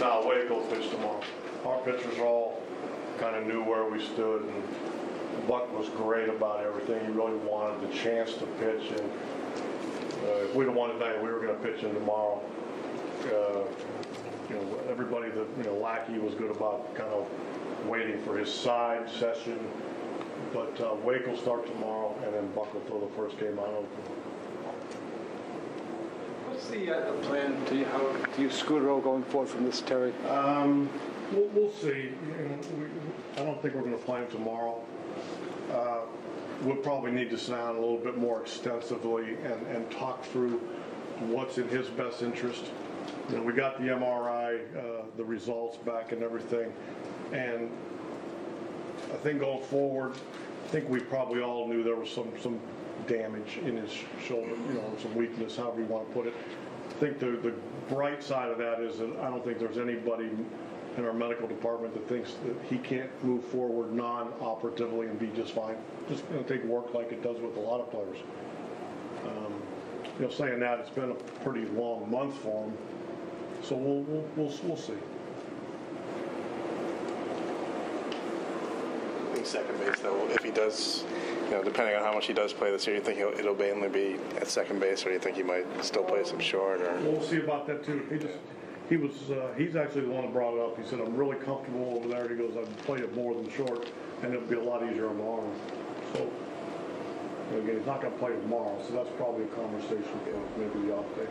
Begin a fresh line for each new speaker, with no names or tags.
Now, will pitch tomorrow. Our pitchers all kind of knew where we stood, and Buck was great about everything. He really wanted the chance to pitch, and uh, if we'd have won tonight, we were going to pitch him tomorrow. Uh, You know, everybody, that, you know, Lackey was good about kind of waiting for his side session, but uh, Wake will start tomorrow, and then Buck will throw the first game out open.
What's the, uh, the plan, you, how, do you Scutaro going forward from this, Terry?
Um, we'll, we'll see. I don't think we're gonna play him tomorrow. Uh, We'll probably need to sit down a little bit more extensively and, and talk through what's in his best interest. You know, we got the MRI, uh, the results back and everything. And I think going forward, I think we probably all knew there was some, some damage in his shoulder, you know, some weakness, however you want to put it. I think the, the bright side of that is that I don't think there's anybody in our medical department that thinks that he can't move forward non-operatively and be just fine. Just gonna take work like it does with a lot of players. Um, You know, saying that, it's been a pretty long month for him, so we'll, we'll, we'll, we'll see.
I think second base, though, if he does, you know, depending on how much he does play this year, you think it'll mainly be at second base, or you think he might still play some short, or?
We'll see about that too. He just, he was, uh, he's actually the one that brought it up. He said, I'm really comfortable over there. He goes, I've played it more than short, and it'll be a lot easier on the arm. So, again, he's not gonna play tomorrow, so that's probably a conversation for maybe the off day.